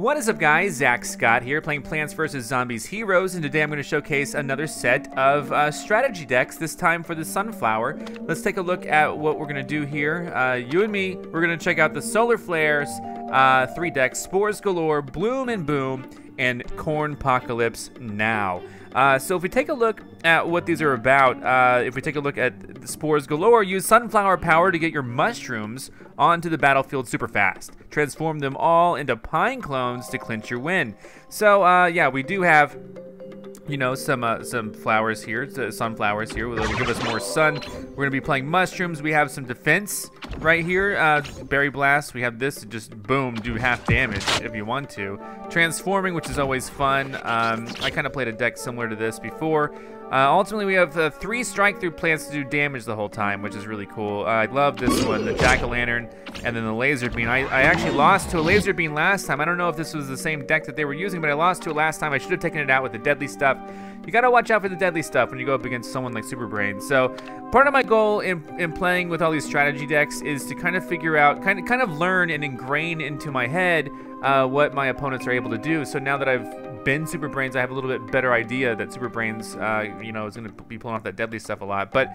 What is up guys, Zack Scott here playing Plants vs. Zombies Heroes and today I'm going to showcase another set of uh, strategy decks, this time for the Sunflower. Let's take a look at what we're going to do here. Uh, you and me, we're going to check out the Solar Flares, uh, three decks, Spores Galore, Bloom and Boom, and Corn Apocalypse Now. Uh, so if we take a look at what these are about, uh, if we take a look at the Spores Galore, use Sunflower Power to get your mushrooms onto the battlefield super fast. Transform them all into pine clones to clinch your win. So uh, yeah, we do have you know, some uh, some flowers here, sunflowers here. Will give us more sun. We're gonna be playing mushrooms. We have some defense right here. Uh, berry blast. We have this just boom, do half damage if you want to. Transforming, which is always fun. Um, I kind of played a deck similar to this before. Uh, ultimately, we have uh, three strike-through plants to do damage the whole time, which is really cool. Uh, I love this one, the Jack-o'-lantern, and then the laser beam. I, I, actually lost to a laser beam last time. I don't know if this was the same deck that they were using, but I lost to it last time. I should have taken it out with the deadly stuff. You gotta watch out for the deadly stuff when you go up against someone like Super Brain. So part of my goal in, in playing with all these strategy decks is to kind of figure out, kind of, kind of learn and ingrain into my head uh, what my opponents are able to do. So now that I've been Super Brainz, I have a little bit better idea that Super Brainz, uh, you know, is going to be pulling off that deadly stuff a lot. But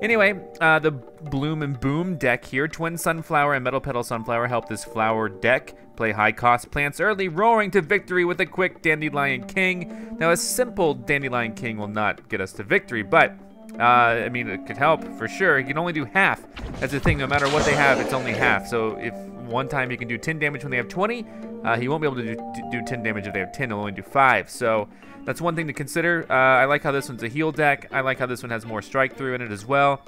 anyway, uh, the Bloom and Boom deck here, Twin Sunflower and Metal Petal Sunflower help this flower deck play high cost plants early, roaring to victory with a quick Dandelion King. Now, a simple Dandelion King will not get us to victory, but uh, I mean, it could help for sure. You can only do half. That's the thing. No matter what they have, it's only half. So if one time he can do 10 damage when they have 20, uh, he won't be able to do, do 10 damage if they have 10. He'll only do 5. So that's one thing to consider. Uh, I like how this one's a heal deck. I like how this one has more strike through in it as well.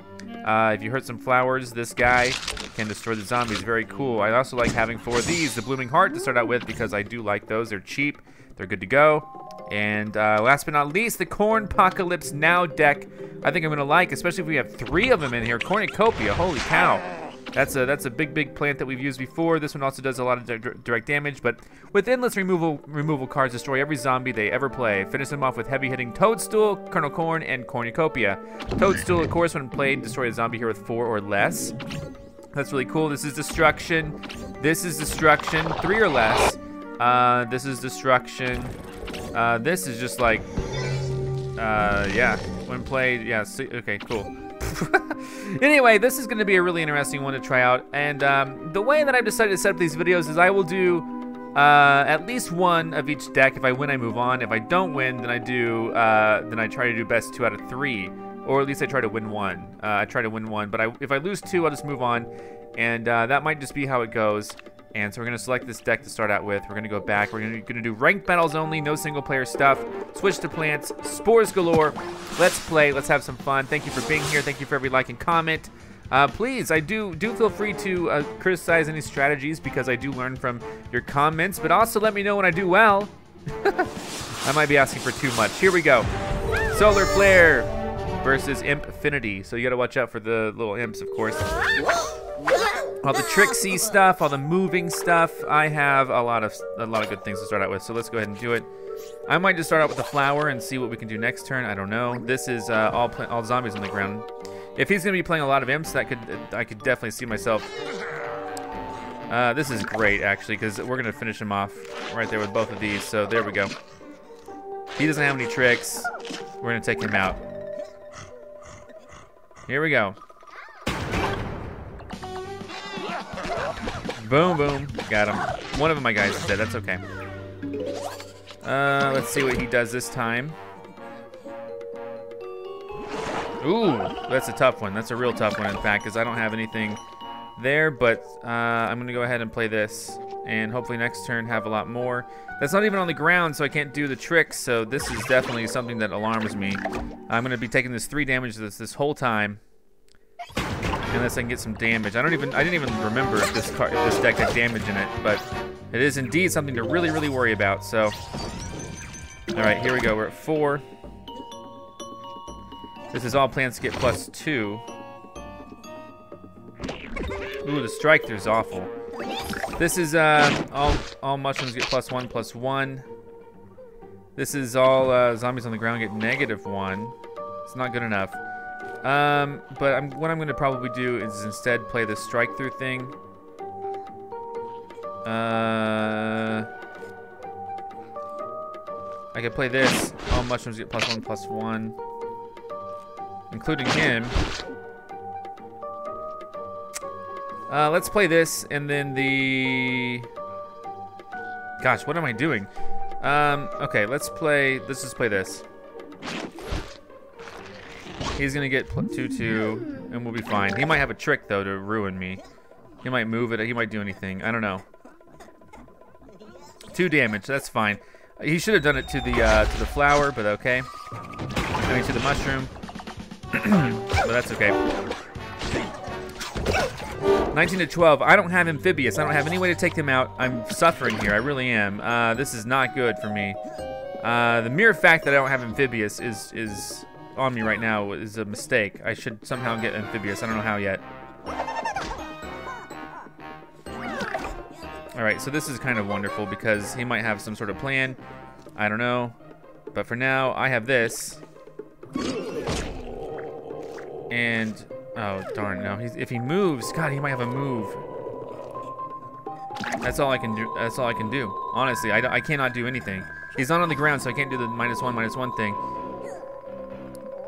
Uh, if you hurt some flowers, this guy can destroy the zombies. Very cool. I also like having four of these. The Blooming Heart to start out with because I do like those. They're cheap. They're good to go. And uh, last but not least, the Corn Apocalypse Now deck. I think I'm gonna like, especially if we have three of them in here. Cornucopia, holy cow. That's a that's a big big plant that we've used before. This one also does a lot of di direct damage, but with endless removal removal cards, destroy every zombie they ever play. Finish them off with heavy hitting Toadstool, Kernel Corn, and Cornucopia. Toadstool, of course, when played, destroy a zombie here with four or less. That's really cool. This is destruction. This is destruction, three or less. Uh, this is destruction. Uh, this is just like, uh, yeah, when played, yeah, okay, cool. anyway, this is going to be a really interesting one to try out, and um, the way that I've decided to set up these videos is I will do uh, at least one of each deck. If I win, I move on. If I don't win, then I do, uh, then I try to do best two out of three, or at least I try to win one. Uh, I try to win one, but I, if I lose two, I'll just move on, and uh, that might just be how it goes. And so we're going to select this deck to start out with. We're going to go back. We're going to do ranked battles only, no single player stuff. Switch to plants, spores galore. Let's play. Let's have some fun. Thank you for being here. Thank you for every like and comment. Uh, please, I do do feel free to uh, criticize any strategies because I do learn from your comments. But also let me know when I do well. I might be asking for too much. Here we go. Solar Flare versus Impfinity. So you got to watch out for the little imps, of course all the tricksy stuff, all the moving stuff. I have a lot of a lot of good things to start out with, so let's go ahead and do it. I might just start out with the flower and see what we can do next turn. I don't know. This is uh, all all zombies on the ground. If he's gonna be playing a lot of imps, that could I could definitely see myself. Uh, this is great actually, because we're gonna finish him off right there with both of these. So there we go. He doesn't have any tricks. We're gonna take him out. Here we go. Boom, boom. Got him. One of my guys is dead. That's okay. Uh, let's see what he does this time. Ooh, that's a tough one. That's a real tough one, in fact, because I don't have anything there. But uh, I'm going to go ahead and play this. And hopefully next turn have a lot more. That's not even on the ground, so I can't do the tricks. So this is definitely something that alarms me. I'm going to be taking this three damage this, this whole time unless I can get some damage. I don't even, I didn't even remember if this card, if this deck had damage in it, but it is indeed something to really, really worry about. So, all right, here we go. We're at four. This is all plants get plus two. Ooh, the strike through's awful. This is uh, all all mushrooms get plus one, plus one. This is all uh, zombies on the ground get negative one. It's not good enough. Um, but I'm, what I'm going to probably do is instead play the strike through thing. Uh, I could play this. All mushrooms get plus one, plus one. Including him. Uh, let's play this, and then the... Gosh, what am I doing? Um, okay, let's play... Let's just play this. He's gonna get 2-2, and we'll be fine. He might have a trick, though, to ruin me. He might move it. He might do anything. I don't know. Two damage. That's fine. He should have done it to the uh, to the flower, but okay. I mean, to the mushroom. but that's okay. 19 to 12. I don't have amphibious. I don't have any way to take him out. I'm suffering here. I really am. Uh, this is not good for me. Uh, the mere fact that I don't have amphibious is is on me right now is a mistake. I should somehow get amphibious. I don't know how yet. Alright, so this is kind of wonderful because he might have some sort of plan. I don't know. But for now, I have this. And, oh darn, no. He's, if he moves, God, he might have a move. That's all I can do. That's all I can do. Honestly, I, I cannot do anything. He's not on the ground, so I can't do the minus one, minus one thing.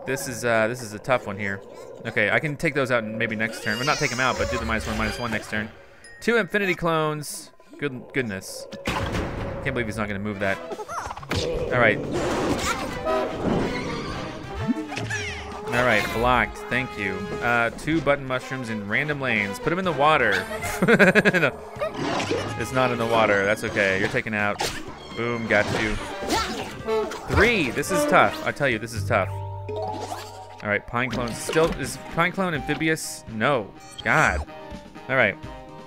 This is uh, this is a tough one here. Okay, I can take those out and maybe next turn. Well, not take them out, but do the minus one, minus one next turn. Two Impfinity clones. Good goodness. Can't believe he's not gonna move that. All right. All right, blocked. Thank you. Uh, two button mushrooms in random lanes. Put them in the water. no. It's not in the water. That's okay. You're taken out. Boom, got you. Three. This is tough. I tell you, this is tough. All right, pine clone. Still, is pine clone amphibious? No. God. All right.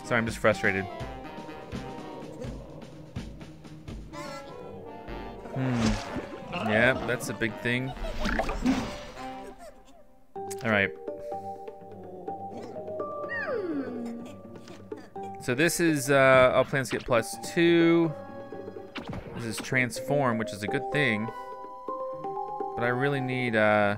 Sorry, I'm just frustrated. Hmm. Yeah, that's a big thing. All right. So this is, uh, all plants get plus two. This is transform, which is a good thing. But I really need, uh...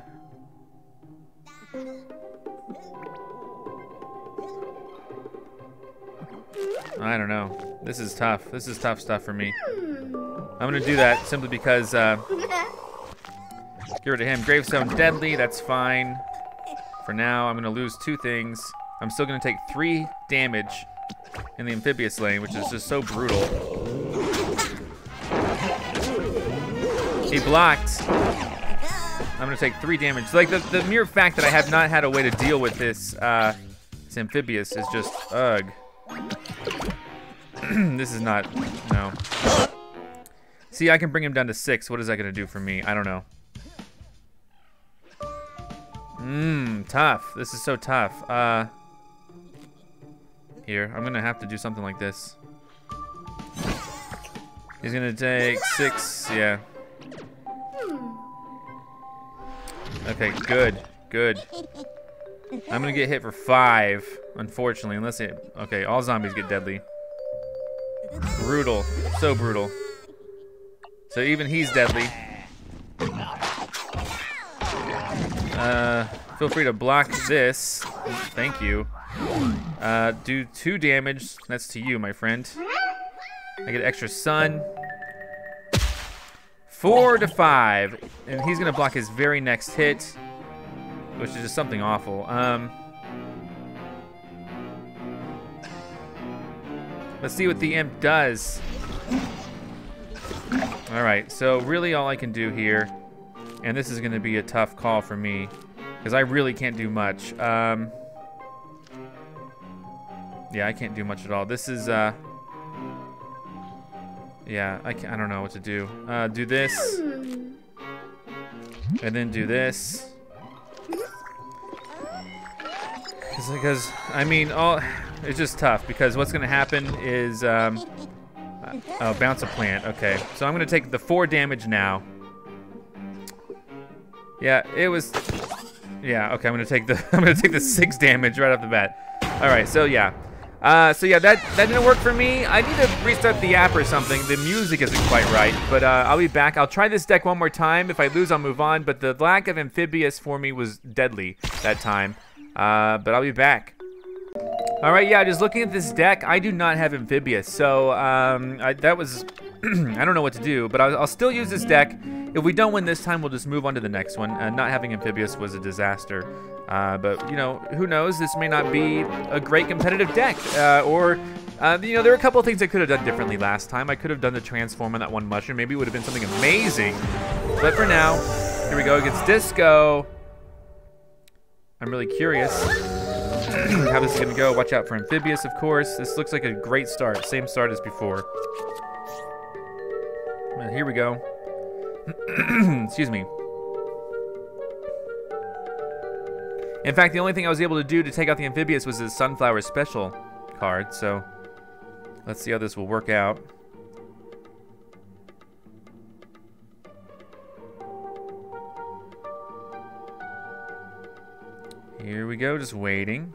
I don't know. This is tough. This is tough stuff for me. I'm gonna do that simply because, uh, get rid of him. Gravestone deadly, that's fine. For now, I'm gonna lose two things. I'm still gonna take three damage in the amphibious lane, which is just so brutal. He blocked. I'm gonna take three damage. Like the, the mere fact that I have not had a way to deal with this, uh, this amphibious is just, ugh. this is not, no. See, I can bring him down to six. What is that gonna do for me? I don't know. Mmm, tough. This is so tough. Uh, here, I'm gonna have to do something like this. He's gonna take six, yeah. Okay, good, good. I'm gonna get hit for five, unfortunately, unless it, okay, all zombies get deadly. Brutal, so brutal. So even he's deadly. Uh, feel free to block this. Thank you. Uh, do two damage. That's to you, my friend. I get extra sun. Four to five. And he's gonna block his very next hit. Which is just something awful. Um, let's see what the imp does. All right, so really all I can do here, and this is gonna be a tough call for me, because I really can't do much. Um, yeah, I can't do much at all. This is, uh, yeah, I, can't, I don't know what to do. Uh, do this, and then do this. Because, I mean, all, it's just tough, because what's gonna happen is, um, Oh, bounce a plant. Okay, so I'm gonna take the four damage now. Yeah, it was. Yeah. Okay, I'm gonna take the I'm gonna take the six damage right off the bat. All right. So yeah. Uh, so yeah, that that didn't work for me. I need to restart the app or something. The music isn't quite right, but uh, I'll be back. I'll try this deck one more time. If I lose, I'll move on. But the lack of amphibious for me was deadly that time. Uh, but I'll be back. All right, yeah, just looking at this deck, I do not have Amphibious, so um, I, that was I don't know what to do, but I'll, I'll, still use this deck. If we don't win this time, we'll just move on to the next one. Uh, not having Amphibious was a disaster. Uh, but, you know, who knows? This may not be a great competitive deck. Uh, or, uh, you know, there are a couple of things I could have done differently last time. I could have done the transform on that one mushroom. Maybe it would have been something amazing. But for now, here we go against Disco. I'm really curious how this is going to go. Watch out for Amphibious, of course. This looks like a great start. Same start as before. Here we go. Excuse me. In fact, the only thing I was able to do to take out the Amphibious was his Sunflower Special card, so let's see how this will work out. Here we go, just waiting.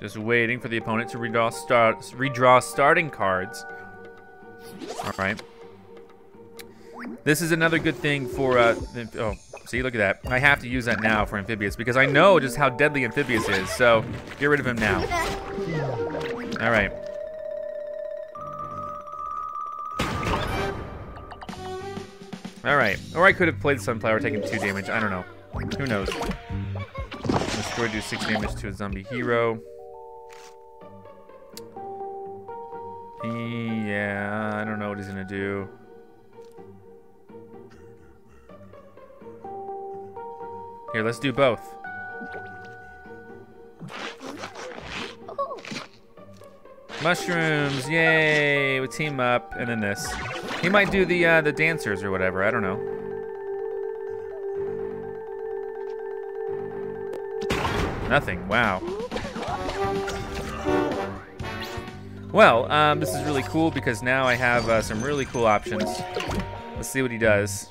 Just waiting for the opponent to redraw, start, redraw starting cards. All right. This is another good thing for, uh, oh, see, look at that. I have to use that now for Amphibious because I know just how deadly Amphibious is, so get rid of him now. All right. All right. Or I could have played Sunflower, taking two damage. I don't know. Who knows? Destroy do six damage to a zombie hero. Gonna do. Here, let's do both. Mushrooms, yay! We team up, and then this. He might do the uh, the dancers or whatever. I don't know. Nothing. Wow. Well, um, this is really cool because now I have uh, some really cool options. Let's see what he does.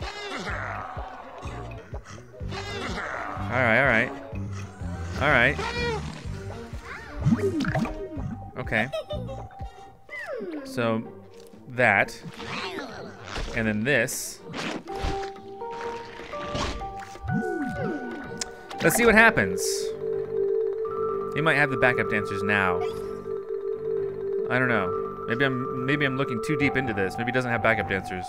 Alright, alright. Alright. Okay. So, that. And then this. Let's see what happens. He might have the backup dancers now. I don't know. Maybe I'm maybe I'm looking too deep into this. Maybe he doesn't have backup dancers.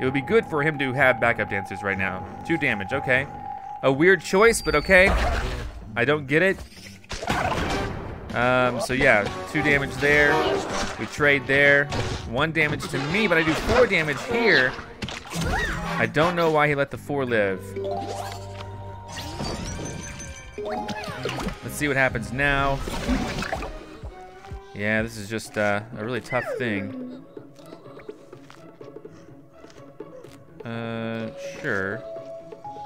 It would be good for him to have backup dancers right now. Two damage, okay. A weird choice, but okay. I don't get it. Um, so yeah, two damage there. We trade there. One damage to me, but I do four damage here. I don't know why he let the four live. See what happens now. Yeah, this is just uh, a really tough thing. Uh, sure.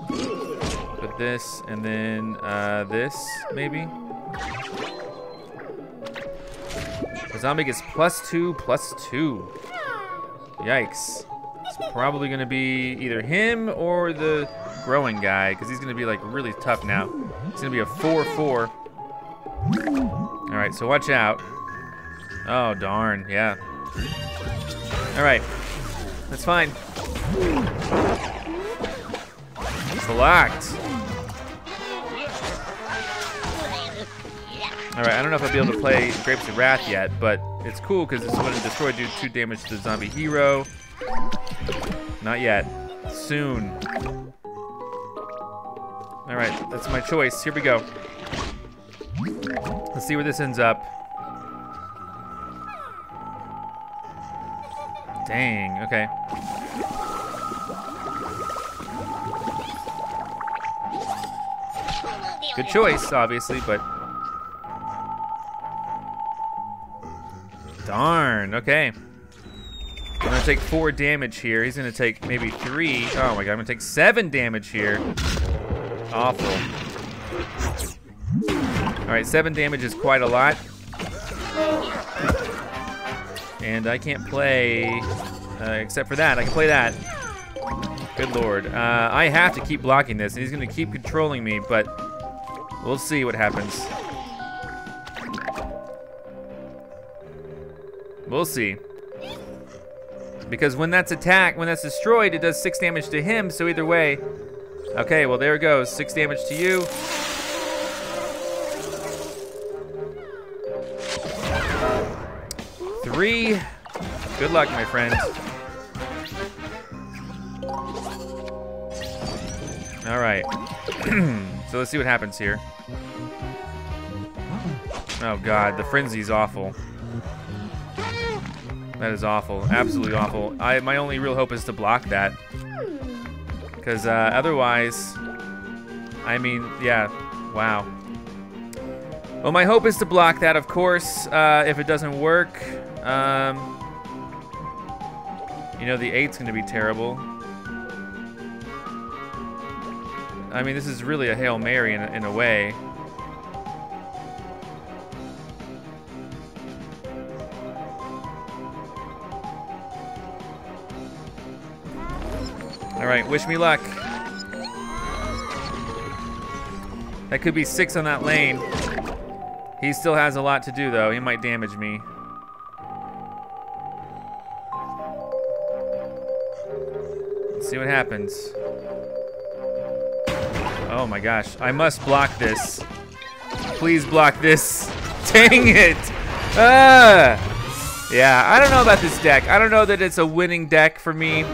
Put this, and then uh, this, maybe? The zombie gets plus two, plus two. Yikes. It's probably gonna be either him or the growing guy, because he's gonna be like really tough now. It's gonna be a 4-4. All right, so watch out. Oh, darn, yeah. All right, that's fine. It's locked. All right, I don't know if I'll be able to play Grapes of Wrath yet, but it's cool because it's going to destroy do two damage to the zombie hero. Not yet. Soon. All right, that's my choice. Here we go. Let's see where this ends up. Dang, okay. Good choice, obviously, but... Darn, okay. I'm gonna take four damage here. He's gonna take maybe three. Oh my god, I'm gonna take seven damage here. Awful. Alright, seven damage is quite a lot. And I can't play, uh, except for that, I can play that. Good lord. Uh, I have to keep blocking this, and he's gonna keep controlling me, but we'll see what happens. We'll see. Because when that's attacked, when that's destroyed, it does six damage to him, so either way, Okay, well there it goes. Six damage to you. Three. Good luck, my friend. All right. so let's see what happens here. Oh god, the frenzy's awful. That is awful, absolutely awful. I my only real hope is to block that, because uh, otherwise, I mean, yeah, wow. Well, my hope is to block that, of course. Uh, if it doesn't work, um, you know, the eight's gonna be terrible. I mean, this is really a Hail Mary in, in a way. All right, wish me luck. That could be six on that lane. He still has a lot to do, though. He might damage me. See what happens. Oh my gosh. I must block this. Please block this. Dang it. Ah. Yeah, I don't know about this deck. I don't know that it's a winning deck for me.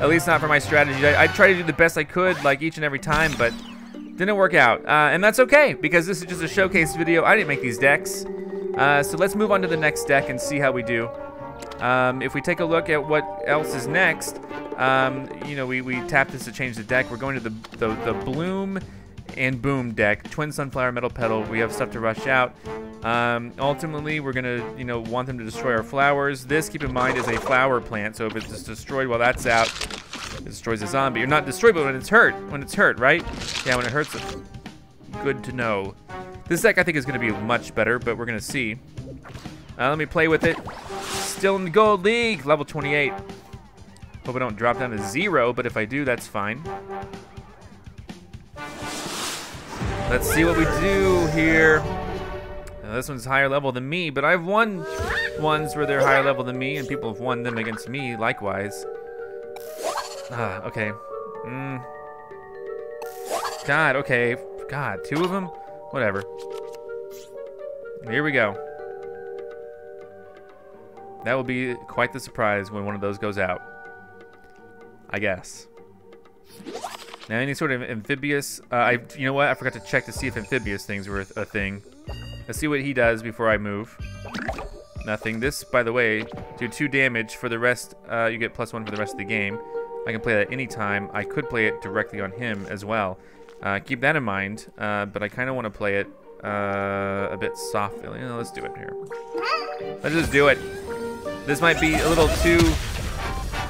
At least not for my strategy. I, I try to do the best I could, like each and every time, but didn't work out. Uh, and that's okay, because this is just a showcase video. I didn't make these decks. Uh, so let's move on to the next deck and see how we do. Um, if we take a look at what else is next, um, you know, we, we tap this to change the deck. We're going to the, the, the Bloom and Boom deck. Twin Sunflower Metal Petal. We have stuff to rush out. Um, ultimately, we're going to, you know, want them to destroy our flowers. This, keep in mind, is a flower plant. So if it's destroyed while that's out, it destroys a zombie. Or not destroyed, but when it's hurt. When it's hurt, right? Yeah, when it hurts. Good to know. This deck, I think, is going to be much better, but we're going to see. Uh, let me play with it. Still in the Gold League, level 28. Hope I don't drop down to zero, but if I do, that's fine. Let's see what we do here. Now, this one's higher level than me, but I've won ones where they're higher level than me, and people have won them against me likewise. Ah, okay. Mm. God, okay. God, two of them? Whatever. Here we go. That will be quite the surprise when one of those goes out. I guess. Now, any sort of amphibious, uh, I, you know what? I forgot to check to see if amphibious things were a thing. Let's see what he does before I move. Nothing. This, by the way, do two damage for the rest. Uh, you get plus one for the rest of the game. I can play that anytime. I could play it directly on him as well. Uh, keep that in mind, uh, but I kind of want to play it uh, a bit softly. You know, let's do it here. Let's just do it. This might be a little too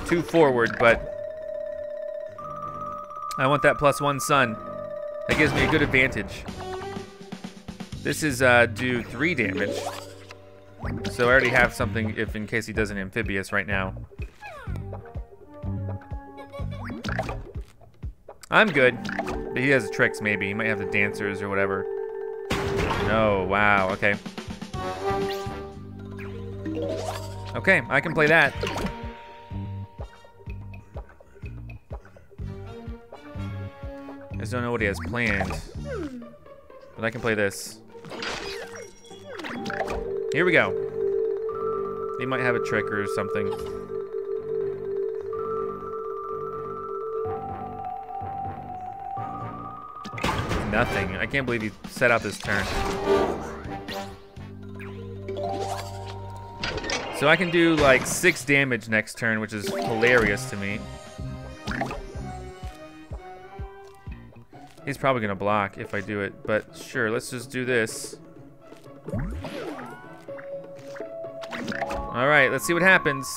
too forward, but I want that plus one sun. That gives me a good advantage. This is uh, do three damage. So I already have something if in case he does an amphibious right now. I'm good. But he has tricks maybe. He might have the dancers or whatever. No, wow, okay. Okay, I can play that. I just don't know what he has planned. But I can play this. Here we go. He might have a trick or something. Nothing. I can't believe he set out this turn. So I can do like six damage next turn, which is hilarious to me. He's probably gonna block if I do it, but sure, let's just do this. All right, let's see what happens.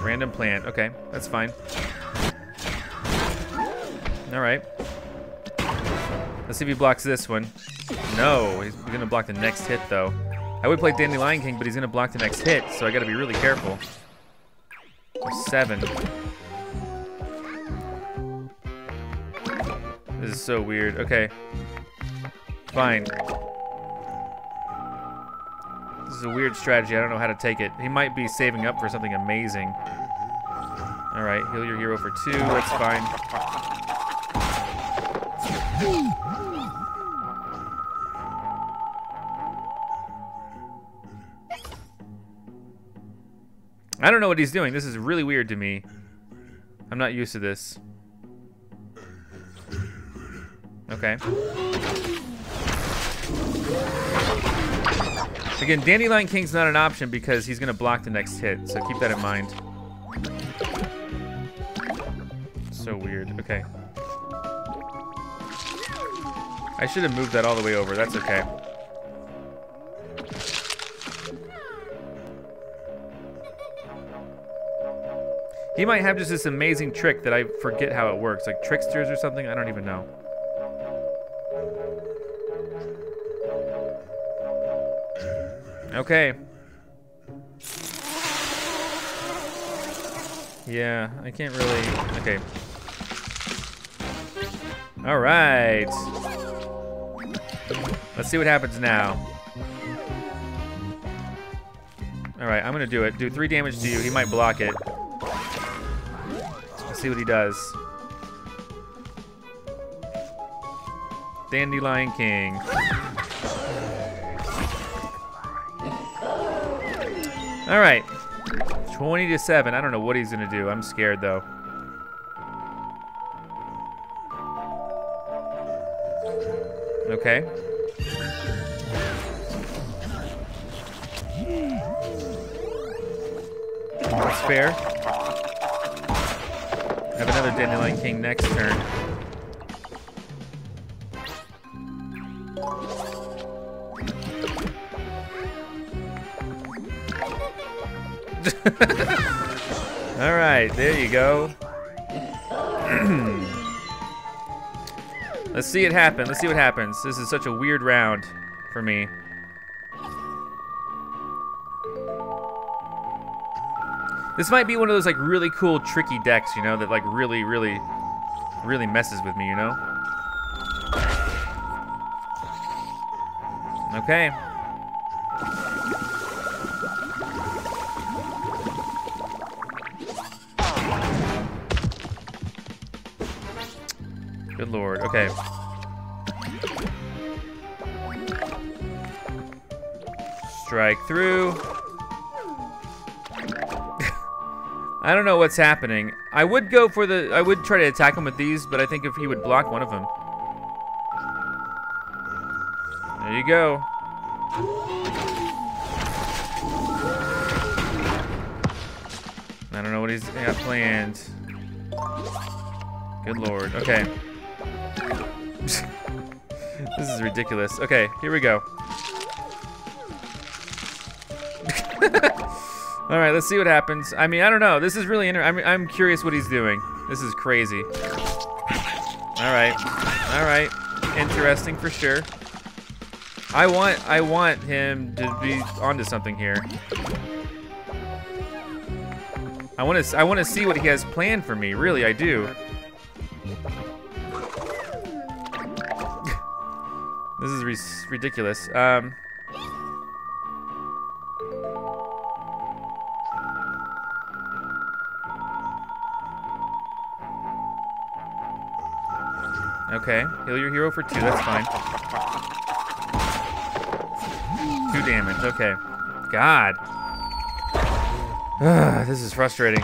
Random plant, okay, that's fine. All right. Let's see if he blocks this one. No, he's gonna block the next hit though. I would play Dandelion King, but he's gonna block the next hit, so I gotta be really careful. Seven. This is so weird. Okay. Fine. This is a weird strategy. I don't know how to take it. He might be saving up for something amazing. Alright, heal your hero for two. That's fine. I don't know what he's doing. This is really weird to me. I'm not used to this. Okay. Again, Dandelion King's not an option because he's gonna block the next hit, so keep that in mind. So weird, okay. I should have moved that all the way over, that's okay. He might have just this amazing trick that I forget how it works, like tricksters or something, I don't even know. Okay. Yeah, I can't really, okay. All right. Let's see what happens now. All right, I'm gonna do it. Do three damage to you. He might block it. See what he does. Dandelion King. All right, 20 to seven. I don't know what he's gonna do. I'm scared though. Okay. That's fair. Have another Dandelion King next turn. All right, there you go. Let's see it happen. Let's see what happens. This is such a weird round for me. This might be one of those like really cool tricky decks, you know, that like really, really, really messes with me, you know? Okay. Good lord. Okay. Strike through. I don't know what's happening. I would go for the, I would try to attack him with these, but I think if he would block one of them. There you go. I don't know what he's got planned. Good lord. Okay. this is ridiculous. Okay, here we go. All right, let's see what happens. I mean, I don't know. This is really interesting. I'm, I'm curious what he's doing. This is crazy. All right, all right. Interesting for sure. I want, I want him to be onto something here. I want to, I want to see what he has planned for me. Really, I do. this is ridiculous. Um. Okay, heal your hero for two, that's fine. Two damage, okay. God. this is frustrating.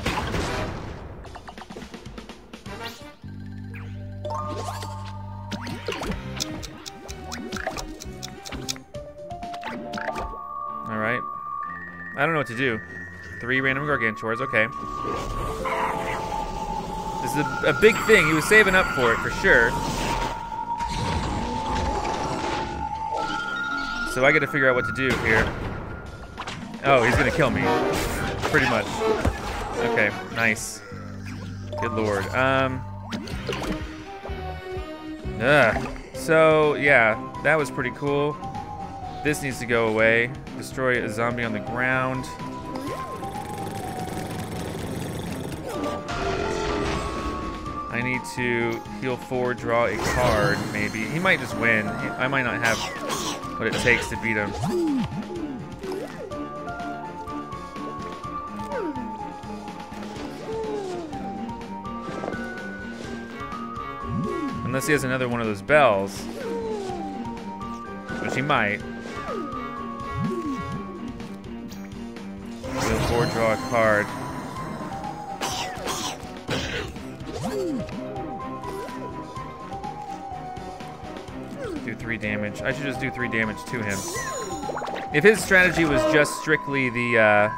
Alright. I don't know what to do. Three random Gargantuars, okay. This is a, a big thing. He was saving up for it, for sure. So I gotta figure out what to do here. Oh, he's gonna kill me. Pretty much. Okay, nice. Good lord. Um. Ugh. So, yeah, that was pretty cool. This needs to go away. Destroy a zombie on the ground. I need to heal four, draw a card, maybe. He might just win. I might not have what it takes to beat him. Unless he has another one of those bells. Which he might. Draw a card. Three damage. I should just do three damage to him. If his strategy was just strictly the, uh,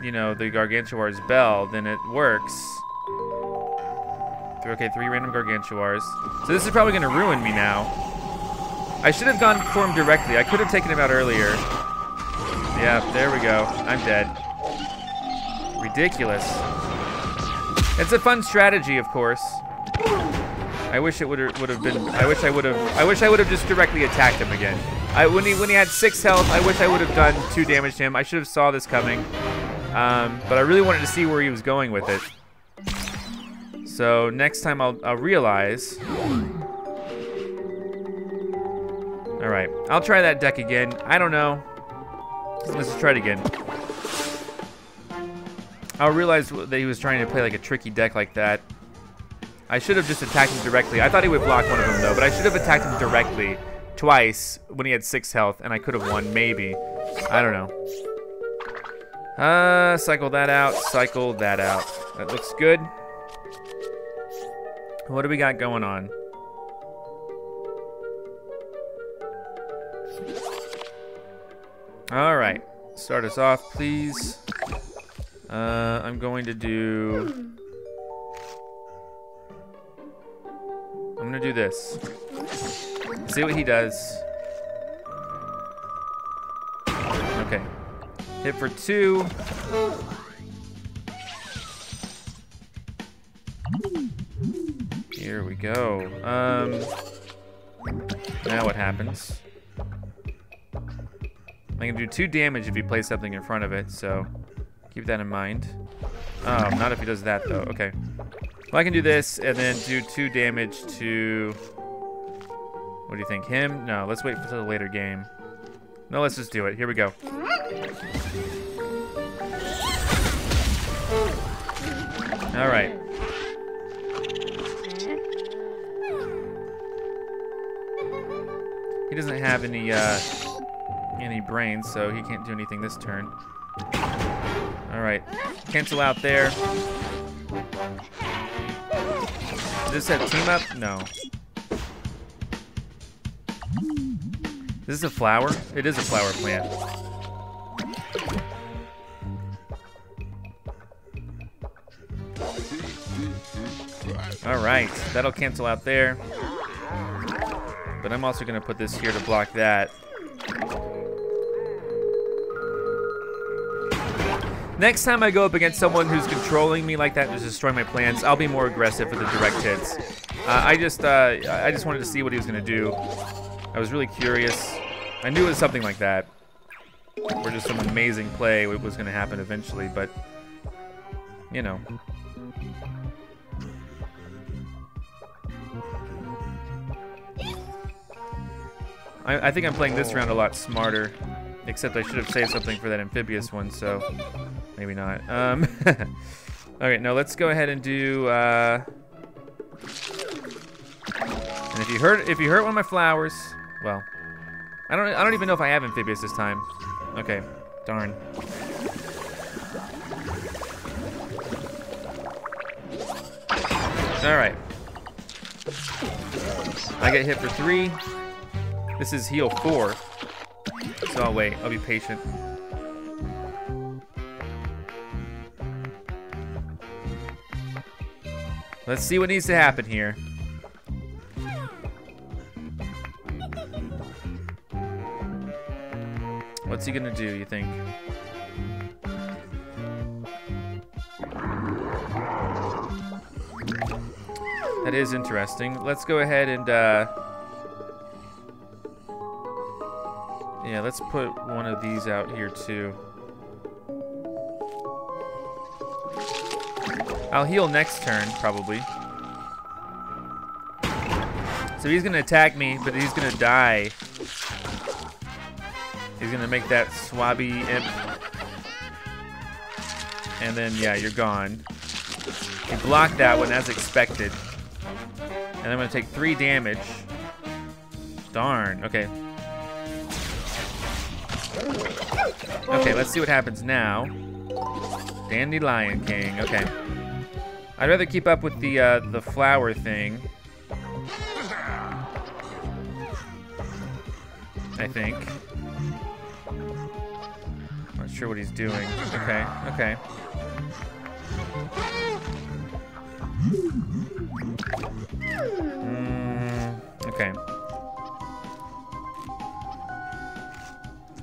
you know, the Gargantuar's Bell, then it works. Okay, three random Gargantuars. So this is probably going to ruin me now. I should have gone for him directly. I could have taken him out earlier. Yeah, there we go. I'm dead. Ridiculous. It's a fun strategy, of course. I wish it would would have been. I wish I would have. I wish I would have just directly attacked him again. I when he when he had six health, I wish I would have done two damage to him. I should have saw this coming, um, but I really wanted to see where he was going with it. So next time I'll, I'll realize. All right, I'll try that deck again. I don't know. Let's just try it again. I'll realize that he was trying to play like a tricky deck like that. I should have just attacked him directly. I thought he would block one of them though, but I should have attacked him directly twice when he had six health, and I could have won, maybe. I don't know. Uh, cycle that out, cycle that out. That looks good. What do we got going on? All right, start us off, please. Uh, I'm going to do Gonna do this. See what he does. Okay. Hit for two. Here we go. Um, now what happens? I can do two damage if you place something in front of it, so keep that in mind. Oh, not if he does that though. Okay. Well, I can do this and then do two damage to... What do you think? Him? No, let's wait for the later game. No, let's just do it. Here we go. All right. He doesn't have any uh, any brains, so he can't do anything this turn. All right, cancel out there. Does this have team up? No. This is a flower? It is a flower plant. Alright, that'll cancel out there. But I'm also going to put this here to block that. Next time I go up against someone who's controlling me like that and just destroying my plans, I'll be more aggressive with the direct hits. Uh, I just uh, I just wanted to see what he was gonna do. I was really curious. I knew it was something like that. Or just some amazing play was gonna happen eventually, but you know. I, I think I'm playing this round a lot smarter. Except I should have saved something for that amphibious one, so maybe not. Um, okay, no, let's go ahead and do. Uh, and if you hurt, if you hurt one of my flowers, well, I don't, I don't even know if I have amphibious this time. Okay, darn. All right. I get hit for three. This is heal four. So I'll wait. I'll be patient. Let's see what needs to happen here. What's he gonna do, you think? That is interesting. Let's go ahead and uh, let's put one of these out here too. I'll heal next turn, probably. So he's gonna attack me, but he's gonna die. He's gonna make that swabby imp. And then, yeah, you're gone. He blocked that one as expected. And I'm gonna take three damage. Darn, okay. Okay, let's see what happens now. Dandelion King. Okay. I'd rather keep up with the uh, the flower thing. I think. Not sure what he's doing. Okay, okay. Mm, okay.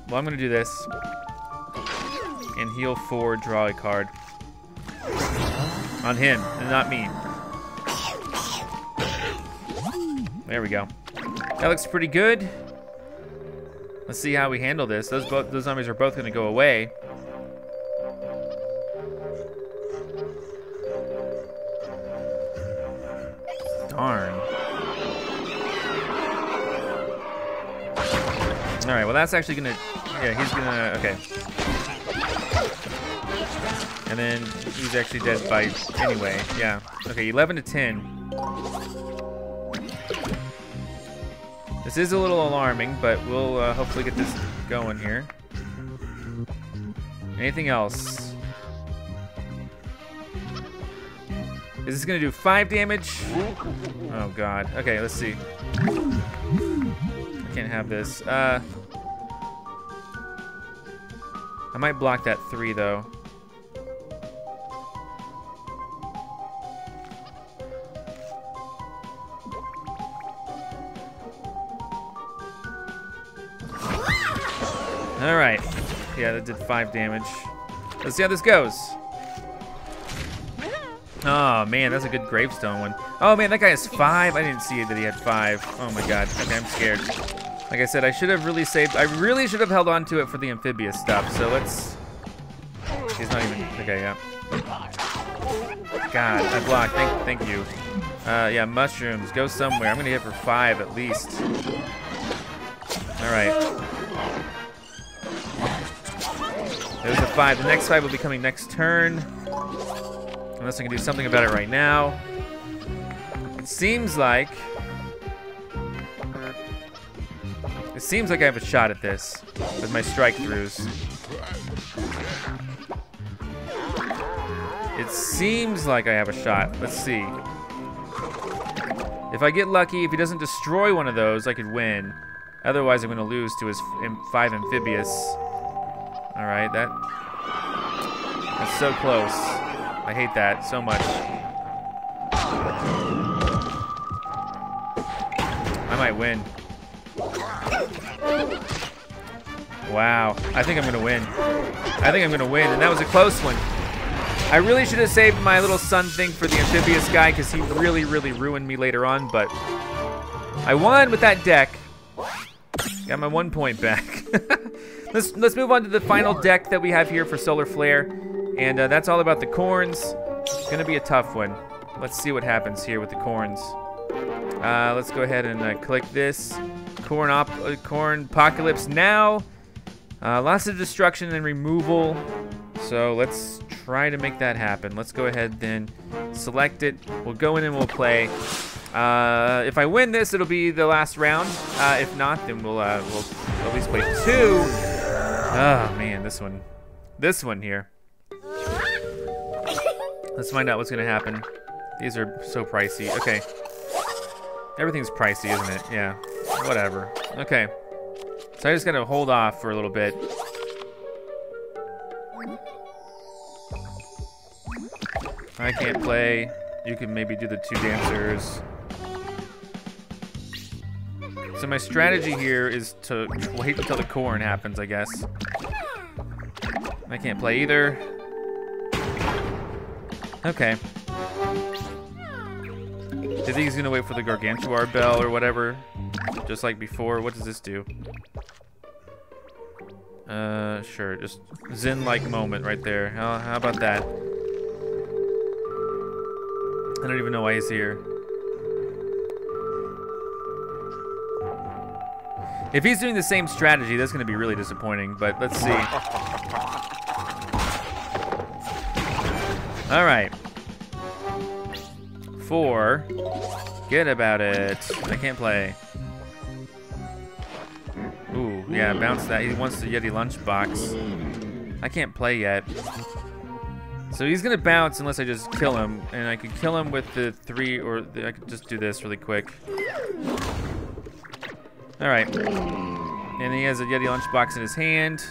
Well, I'm gonna do this. And heal four, draw a card. On him, and not me. There we go. That looks pretty good. Let's see how we handle this. Those those zombies are both gonna go away. Darn. All right, well that's actually gonna, yeah, he's gonna, okay. And then he's actually dead by, anyway, yeah. Okay, 11 to 10. This is a little alarming, but we'll uh, hopefully get this going here. Anything else? Is this gonna do five damage? Oh god. Okay, let's see. I can't have this. Uh, I might block that three though. Did five damage. Let's see how this goes. Oh man, that's a good gravestone one. Oh man, that guy has five. I didn't see that he had five. Oh my god. Okay, I'm scared. Like I said, I should have really saved. I really should have held on to it for the amphibious stuff. So let's. He's not even. Okay, yeah. God, I blocked. Thank, thank you. Uh, yeah, mushrooms. Go somewhere. I'm gonna hit for five at least. All right. There's a five. The next five will be coming next turn. Unless I can do something about it right now. It seems like... It seems like I have a shot at this with my strike throughs. It seems like I have a shot. Let's see. If I get lucky, if he doesn't destroy one of those, I could win. Otherwise, I'm going to lose to his five amphibious. All right, that that's so close. I hate that so much. I might win. Wow, I think I'm gonna win. I think I'm gonna win, and that was a close one. I really should have saved my little sun thing for the amphibious guy because he really, really ruined me later on, but I won with that deck. Got my one point back. let's let's move on to the final deck that we have here for Solar Flare, and uh, that's all about the corns. It's gonna be a tough one. Let's see what happens here with the corns. Uh, let's go ahead and uh, click this. Corn op uh, corn apocalypse now. Uh, lots of destruction and removal. So let's try to make that happen. Let's go ahead then select it. We'll go in and we'll play. Uh, if I win this, it'll be the last round. Uh, if not, then we'll, uh, we'll at least play two. Oh man, this one, this one here. Let's find out what's gonna happen. These are so pricey. Okay. Everything's pricey, isn't it? Yeah. Whatever. Okay. So I just gotta hold off for a little bit. I can't play. You can maybe do the two dancers. So my strategy here is to wait until the corn happens, I guess. I can't play either. Okay. I think he's gonna wait for the Gargantuar bell or whatever. Just like before. What does this do? Uh, sure. Just Zen-like moment right there. How, how about that? I don't even know why he's here. If he's doing the same strategy, that's going to be really disappointing, but let's see. All right. Four. Get about it. I can't play. Ooh, yeah, bounce that. He wants the Yeti lunchbox. I can't play yet. So he's gonna bounce unless I just kill him, and I could kill him with the three, or the, I could just do this really quick. All right, and he has a Yeti lunchbox in his hand.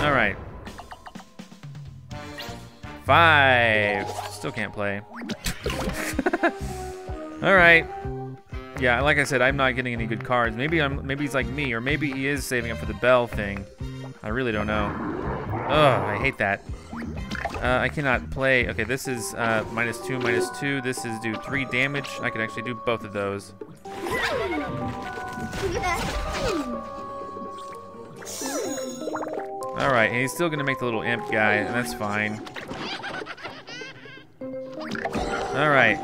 All right, five. Still can't play. All right. Yeah, like I said, I'm not getting any good cards. Maybe I'm, maybe he's like me, or maybe he is saving up for the bell thing. I really don't know. Ugh, I hate that. Uh, I cannot play. Okay, this is uh, minus two, minus two. This is do three damage. I can actually do both of those. All right, and he's still gonna make the little imp guy, and that's fine. All right.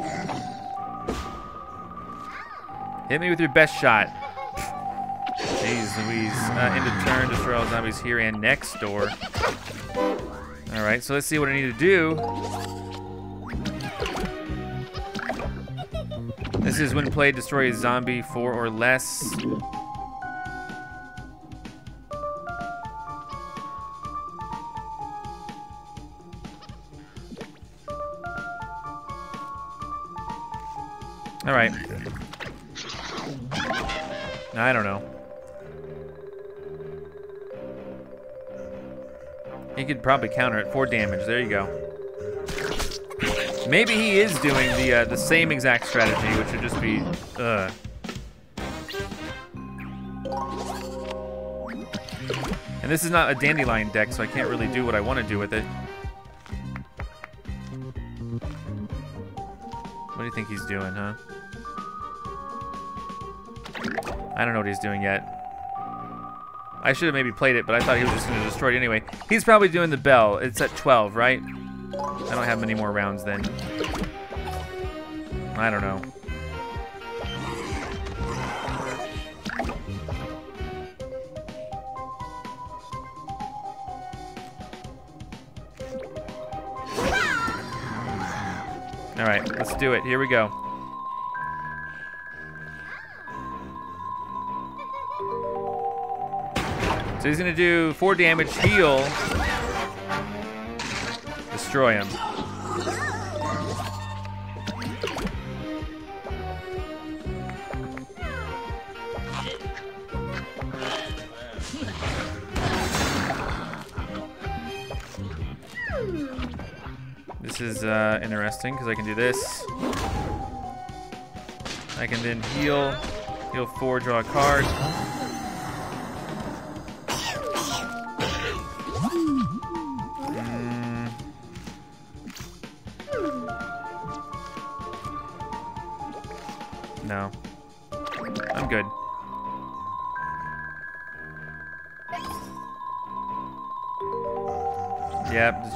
Hit me with your best shot. Jeez Louise. Uh, end of turn, destroy all zombies here and next door. All right, so let's see what I need to do. This is when played, destroy a zombie four or less. All right. I don't know. He could probably counter it. Four damage. There you go. Maybe he is doing the uh, the same exact strategy, which would just be, uh. And this is not a dandelion deck, so I can't really do what I want to do with it. What do you think he's doing, huh? I don't know what he's doing yet. I should have maybe played it, but I thought he was just going to destroy it anyway. He's probably doing the bell. It's at 12, right? I don't have many more rounds then. I don't know. All right, let's do it. Here we go. So he's gonna do four damage, heal, destroy him. This is uh, interesting because I can do this. I can then heal, heal four, draw a card.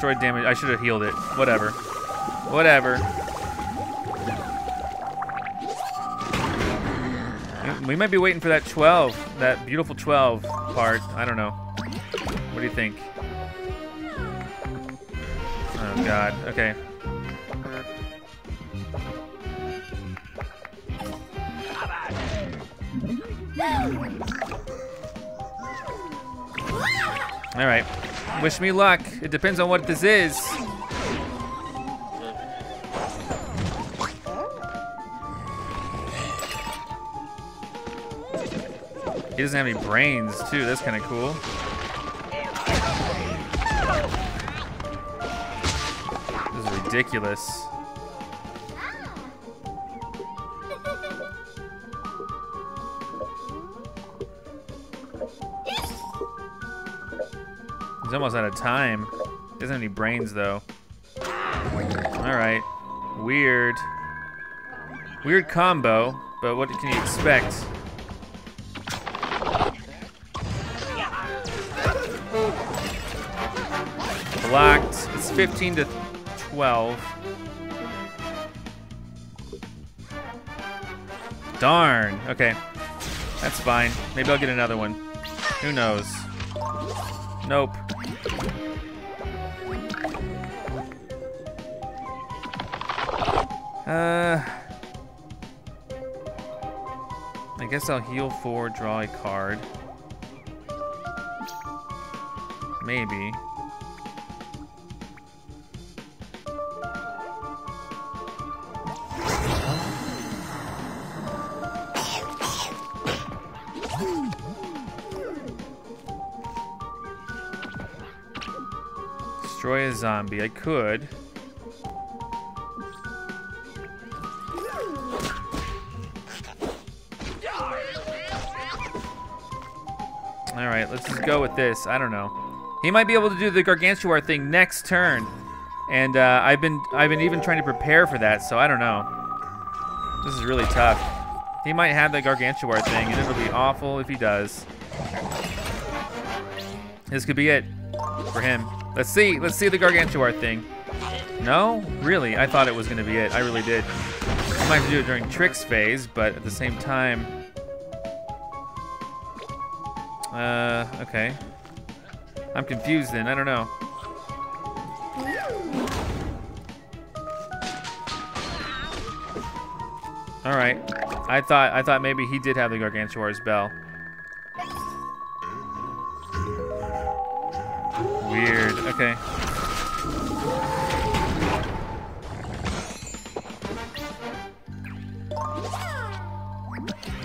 Destroyed damage. I should have healed it. Whatever. Whatever. Mm, we might be waiting for that 12, that beautiful 12 part. I don't know. What do you think? Oh, God. Okay. All right. Wish me luck. It depends on what this is. He doesn't have any brains, too. That's kind of cool. This is ridiculous. Almost out of time. He doesn't have any brains, though. Alright. Weird. Weird combo, but what can you expect? Blocked. It's 15 to 12. Darn. Okay. That's fine. Maybe I'll get another one. Who knows? Nope. Uh, I guess I'll heal four, draw a card. Maybe. Destroy a zombie. I could. Let's just go with this. I don't know. He might be able to do the Gargantuar thing next turn, and uh, I've been I've been even trying to prepare for that. So I don't know. This is really tough. He might have the Gargantuar thing, and it'll be awful if he does. This could be it for him. Let's see. Let's see the Gargantuar thing. No? Really? I thought it was going to be it. I really did. I might do it during Tricks phase, but at the same time... Uh, okay. I'm confused then. I don't know. All right. I thought I thought maybe he did have the Gargantuar's bell. Weird. Okay.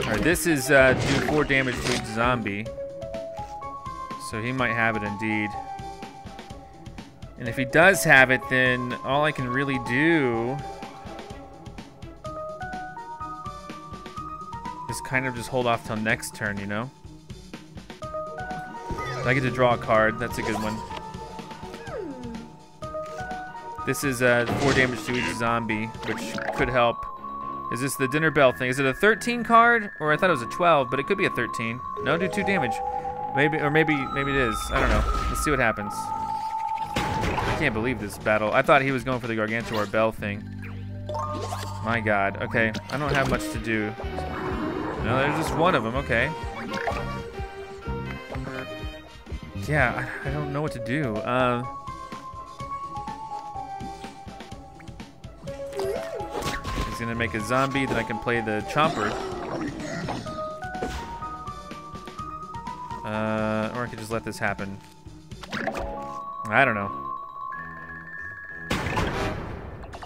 Alright, this is uh, do 4 damage to each zombie. So he might have it indeed. And if he does have it, then all I can really do is kind of just hold off till next turn, you know? I get to draw a card. That's a good one. This is uh, 4 damage to each zombie, which could help. Is this the dinner bell thing? Is it a 13 card? Or I thought it was a 12, but it could be a 13. No, do 2 damage. Maybe, or maybe, maybe it is. I don't know. Let's see what happens. I can't believe this battle. I thought he was going for the Gargantuar bell thing. My god. Okay, I don't have much to do. No, there's just one of them. Okay. Yeah, I, I don't know what to do. Uh, he's gonna make a zombie, then I can play the chomper. Or I could just let this happen. I don't know.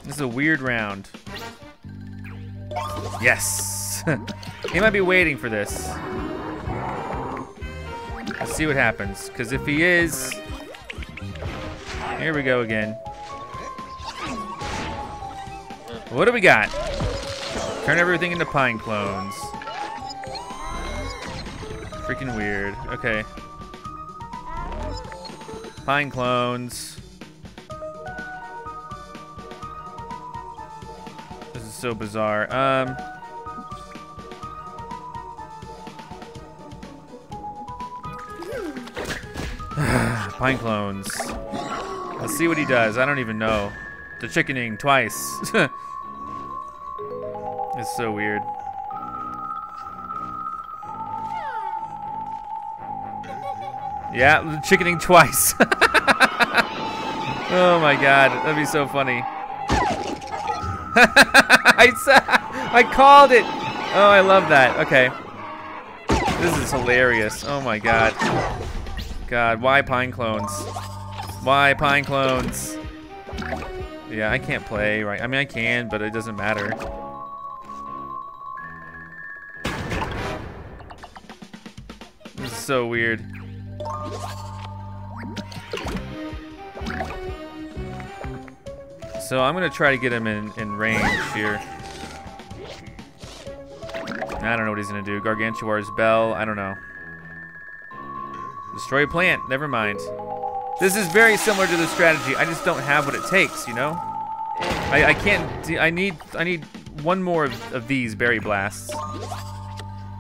This is a weird round. Yes! he might be waiting for this. Let's see what happens. Because if he is... Here we go again. What do we got? Turn everything into pine clones. Freaking weird. Okay. Pine clones. This is so bizarre. Um... Pine clones. Let's see what he does. I don't even know. The chickening twice. it's so weird. Yeah, chickening twice. oh my god, that'd be so funny. I I called it. Oh, I love that. Okay. This is hilarious. Oh my god. God, why pine clones? Why pine clones? Yeah, I can't play, right? I mean, I can, but it doesn't matter. This is so weird. So I'm gonna try to get him in, in range here. I don't know what he's gonna do. Gargantuar's bell, I don't know. Destroy a plant, never mind. This is very similar to the strategy. I just don't have what it takes, you know? I, I can't, I need, I need one more of, of these berry blasts.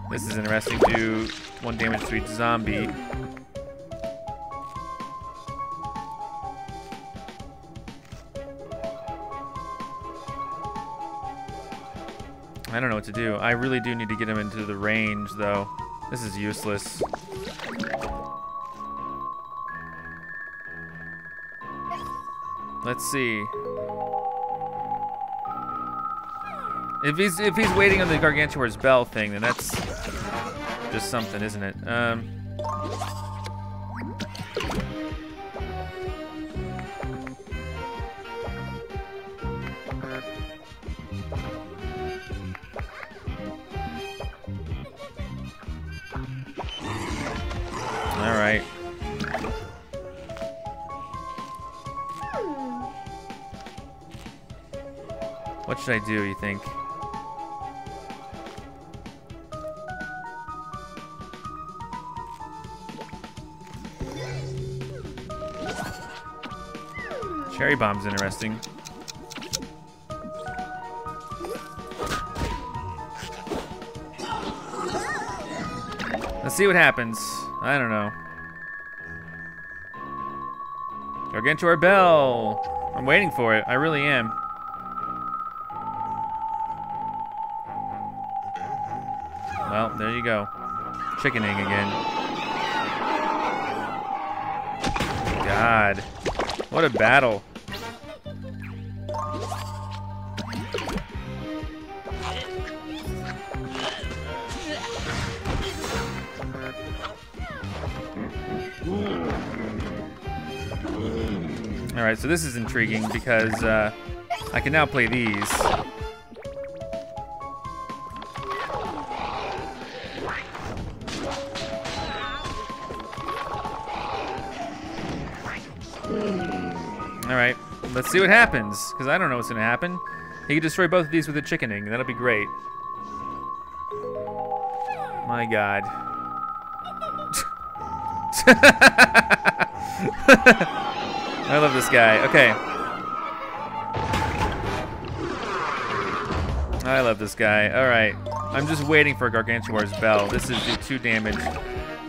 This is interesting. Do one damage to each zombie. I don't know what to do. I really do need to get him into the range, though. This is useless. Let's see. If he's if he's waiting on the Gargantuar's bell thing, then that's just something, isn't it? Um. Should I do, you think? Cherry bomb's interesting. Let's see what happens. I don't know. Gargantuar Bell. I'm waiting for it. I really am. Go. Chickening again. God. What a battle. All right, so this is intriguing because uh, I can now play these. All right, let's see what happens, because I don't know what's gonna happen. He can destroy both of these with a chickening. That'll be great. My God. I love this guy. Okay. I love this guy. All right. I'm just waiting for Gargantuar's bell. This is do two damage.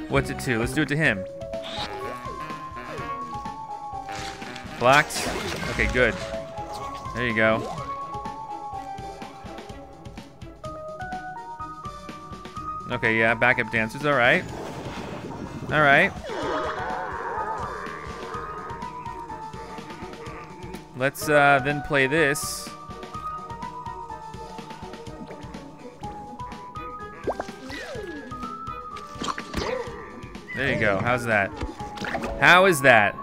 What's it to? Let's do it to him. Blocked. Okay, good. There you go. Okay, yeah, backup dancers, all right. All right. Let's uh, then play this. There you go. How's that? How is that?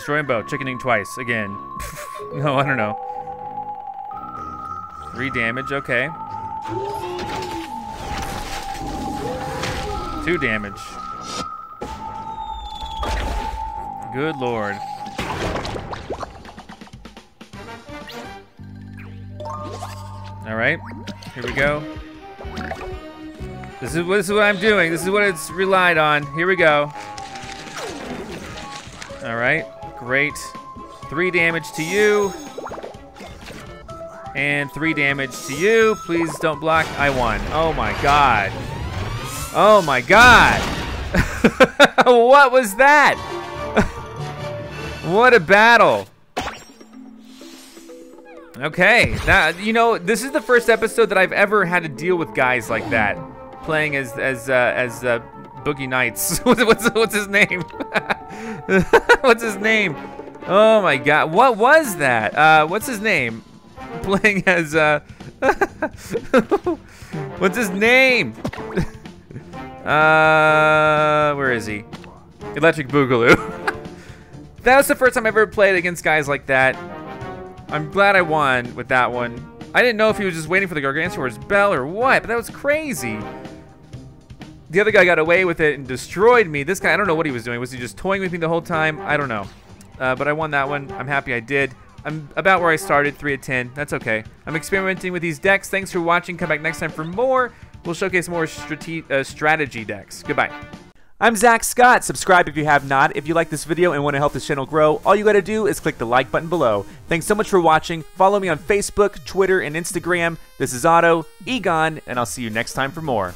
Destroying bow. Chickening twice. Again. no, I don't know. Three damage. Okay. Two damage. Good lord. All right, here we go. This is, this is what I'm doing. This is what it's relied on. Here we go. All right, great. Three damage to you. And three damage to you. Please don't block. I won. Oh my god. Oh my god. what was that? what a battle. Okay, that you know, this is the first episode that I've ever had to deal with guys like that, playing as as uh, as uh, Boogie Nights. what's, what's what's his name? what's his name? Oh my God, what was that? Uh, what's his name? Playing as uh, what's his name? uh, where is he? Electric Boogaloo. that was the first time I ever played against guys like that. I'm glad I won with that one. I didn't know if he was just waiting for the Gargantuar's bell or what, but that was crazy. The other guy got away with it and destroyed me. This guy, I don't know what he was doing. Was he just toying with me the whole time? I don't know. Uh, but I won that one. I'm happy I did. I'm about where I started, 3 of 10. That's okay. I'm experimenting with these decks. Thanks for watching. Come back next time for more. We'll showcase more strate uh, strategy decks. Goodbye. I'm Zack Scott. Subscribe if you have not. If you like this video and want to help this channel grow, all you got to do is click the like button below. Thanks so much for watching. Follow me on Facebook, Twitter, and Instagram. This is Otto, Egon, and I'll see you next time for more.